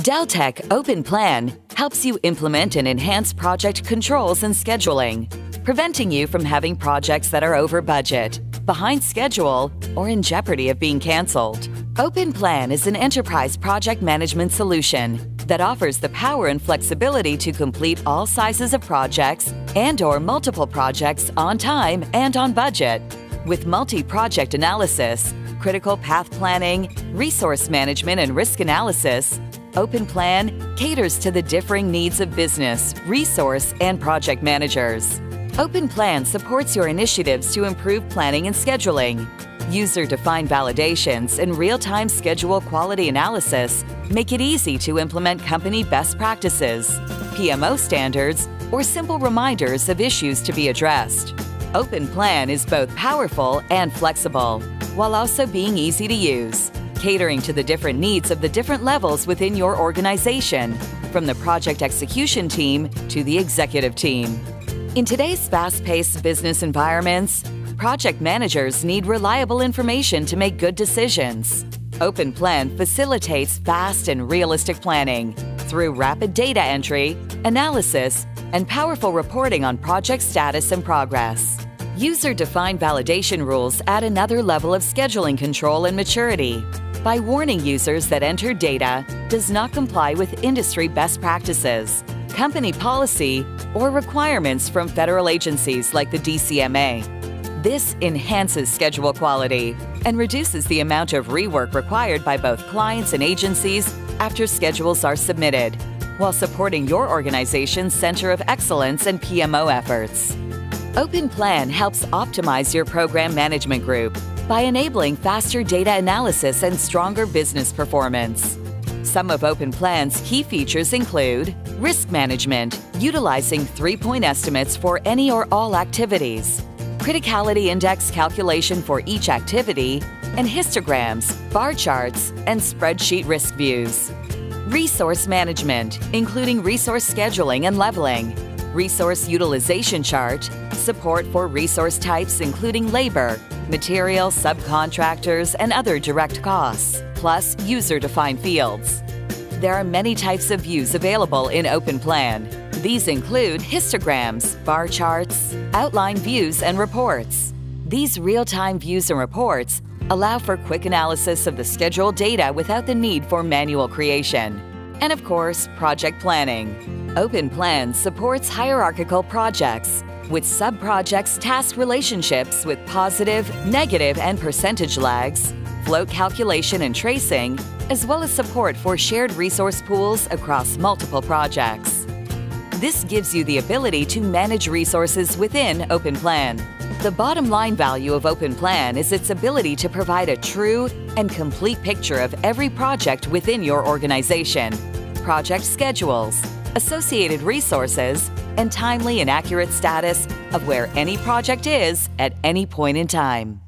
Deltek Open Plan helps you implement and enhance project controls and scheduling, preventing you from having projects that are over budget, behind schedule, or in jeopardy of being canceled. Open Plan is an enterprise project management solution that offers the power and flexibility to complete all sizes of projects and or multiple projects on time and on budget. With multi-project analysis, critical path planning, resource management and risk analysis, Open Plan caters to the differing needs of business, resource, and project managers. Open Plan supports your initiatives to improve planning and scheduling. User-defined validations and real-time schedule quality analysis make it easy to implement company best practices, PMO standards, or simple reminders of issues to be addressed. Open Plan is both powerful and flexible, while also being easy to use catering to the different needs of the different levels within your organization, from the project execution team to the executive team. In today's fast paced business environments, project managers need reliable information to make good decisions. Open Plan facilitates fast and realistic planning through rapid data entry, analysis, and powerful reporting on project status and progress. User defined validation rules add another level of scheduling control and maturity by warning users that entered data does not comply with industry best practices, company policy, or requirements from federal agencies like the DCMA. This enhances schedule quality and reduces the amount of rework required by both clients and agencies after schedules are submitted, while supporting your organization's center of excellence and PMO efforts. Open Plan helps optimize your program management group by enabling faster data analysis and stronger business performance. Some of Open Plan's key features include risk management, utilizing three point estimates for any or all activities, criticality index calculation for each activity, and histograms, bar charts, and spreadsheet risk views. Resource management, including resource scheduling and leveling, resource utilization chart, support for resource types including labor, material, subcontractors, and other direct costs, plus user-defined fields. There are many types of views available in OpenPlan. These include histograms, bar charts, outline views, and reports. These real-time views and reports allow for quick analysis of the scheduled data without the need for manual creation. And of course, project planning. Open Plan supports hierarchical projects, with sub-projects task relationships with positive, negative, and percentage lags, float calculation and tracing, as well as support for shared resource pools across multiple projects. This gives you the ability to manage resources within Open Plan. The bottom line value of Open Plan is its ability to provide a true and complete picture of every project within your organization, project schedules, associated resources, and timely and accurate status of where any project is at any point in time.